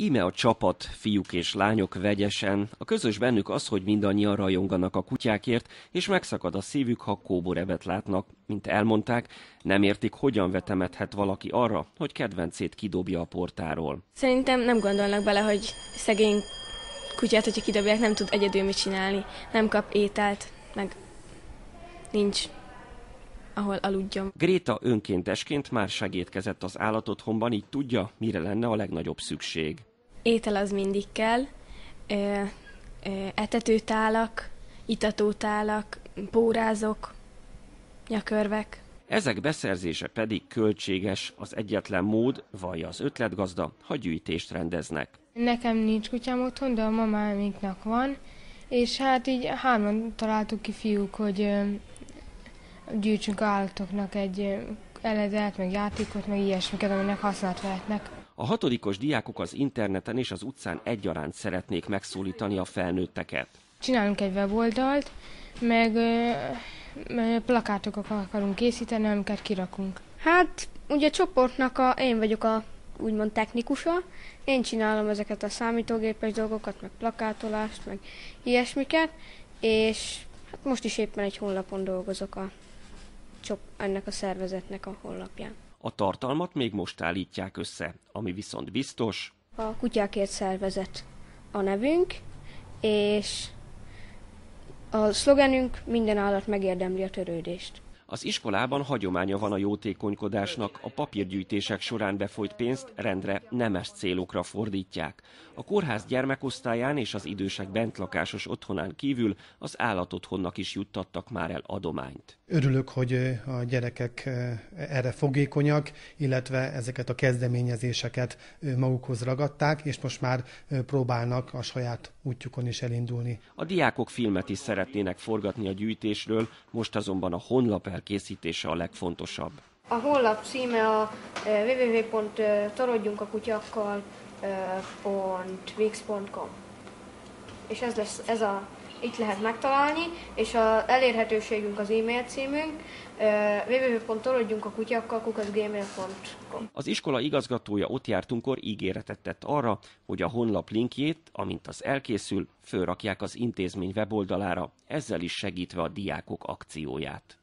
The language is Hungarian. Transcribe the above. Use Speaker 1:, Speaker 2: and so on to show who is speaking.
Speaker 1: Íme a csapat, fiúk és lányok vegyesen. A közös bennük az, hogy mindannyian rajonganak a kutyákért, és megszakad a szívük, ha kóborevet látnak. Mint elmondták, nem értik, hogyan vetemethet valaki arra, hogy kedvencét kidobja a portáról.
Speaker 2: Szerintem nem gondolnak bele, hogy szegény kutyát, hogyha kidobják, nem tud egyedül mit csinálni. Nem kap ételt, meg nincs ahol aludjon.
Speaker 1: Gréta önkéntesként már segítkezett az állatotthonban, így tudja, mire lenne a legnagyobb szükség.
Speaker 2: Étel az mindig kell, ö, ö, etetőtálak, itatótálak, pórázok, nyakörvek.
Speaker 1: Ezek beszerzése pedig költséges, az egyetlen mód, vallja az ötletgazda, ha gyűjtést rendeznek.
Speaker 3: Nekem nincs kutyám otthon, de a mamáminknak van, és hát így hárman találtuk ki fiúk, hogy gyűjtsünk állatoknak egy eledet, meg játékot, meg ilyesmiket, aminek használt vehetnek.
Speaker 1: A hatodikos diákok az interneten és az utcán egyaránt szeretnék megszólítani a felnőtteket.
Speaker 3: Csinálunk egy weboldalt, meg plakátokat akarunk készíteni, amiket kirakunk.
Speaker 4: Hát, ugye a csoportnak a, én vagyok a úgymond technikusa. Én csinálom ezeket a számítógépes dolgokat, meg plakátolást, meg ilyesmiket, és hát most is éppen egy honlapon dolgozok a ennek a szervezetnek a honlapján.
Speaker 1: A tartalmat még most állítják össze, ami viszont biztos.
Speaker 4: A Kutyákért Szervezet a nevünk, és a szlogenünk minden állat megérdemli a törődést.
Speaker 1: Az iskolában hagyománya van a jótékonykodásnak, a papírgyűjtések során befolyt pénzt rendre nemes célokra fordítják. A kórház gyermekosztályán és az idősek bentlakásos otthonán kívül az állatotthonnak is juttattak már el adományt.
Speaker 5: Örülök, hogy a gyerekek erre fogékonyak, illetve ezeket a kezdeményezéseket magukhoz ragadták, és most már próbálnak a saját útjukon is elindulni.
Speaker 1: A diákok filmet is szeretnének forgatni a gyűjtésről, most azonban a honlap elkészítése a legfontosabb.
Speaker 4: A honlap címe a www.torodjunkakutyakkal.wix.com és ez lesz ez a itt lehet megtalálni, és az elérhetőségünk az e-mail címünk www.torodjunkakutyakkal.gmail.com
Speaker 1: Az iskola igazgatója ott jártunkkor ígéretet tett arra, hogy a honlap linkjét, amint az elkészül, fölrakják az intézmény weboldalára, ezzel is segítve a diákok akcióját.